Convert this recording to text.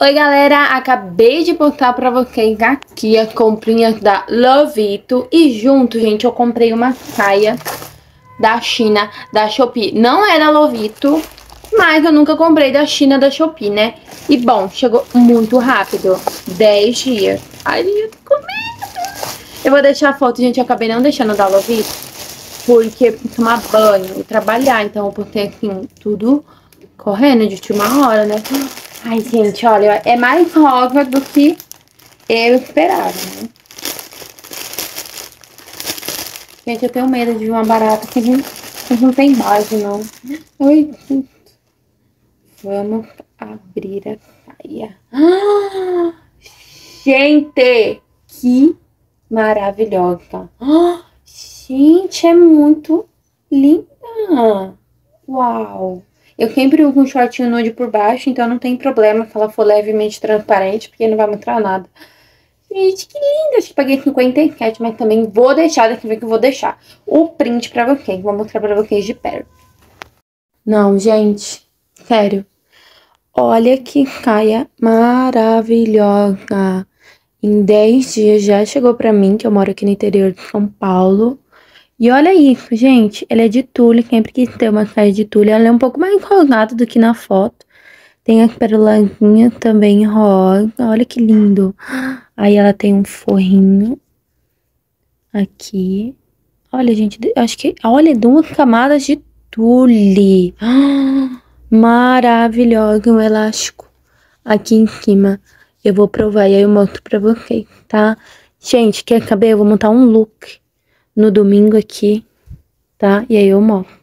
Oi galera, acabei de botar pra vocês aqui as comprinhas da Lovito E junto, gente, eu comprei uma saia da China, da Shopee. Não é da Lovito, mas eu nunca comprei da China, da Shopee, né? E bom, chegou muito rápido, 10 dias. Ai, eu tô com medo. Eu vou deixar a foto, gente, eu acabei não deixando da Lovito Porque tomar banho e trabalhar, então eu botei assim, tudo correndo de última hora, né? Ai, gente, olha, é mais rosa do que eu esperava, né? Gente, eu tenho medo de uma barata que não, não tem base, não. Oi, Vamos abrir a saia. Ah, gente, que maravilhosa. Ah, gente, é muito linda. Uau. Eu sempre uso um shortinho nude por baixo, então não tem problema se ela for levemente transparente, porque não vai mostrar nada. Gente, que linda! Acho que paguei 57, mas também vou deixar, daqui ver que eu vou deixar o print pra vocês. Vou mostrar pra vocês de perto. Não, gente, sério. Olha que caia maravilhosa. Em 10 dias já chegou pra mim, que eu moro aqui no interior de São Paulo. E olha isso, gente. Ela é de tule, sempre quis ter uma saia de tule. Ela é um pouco mais rosada do que na foto. Tem as perolazinhas também rosa. Olha que lindo. Aí ela tem um forrinho. Aqui. Olha, gente, acho que... Olha, duas camadas de tule. Maravilhosa, um elástico. Aqui em cima. Eu vou provar e aí eu mostro pra vocês, tá? Gente, quer saber? Eu vou montar um look no domingo aqui, tá? E aí eu mostro.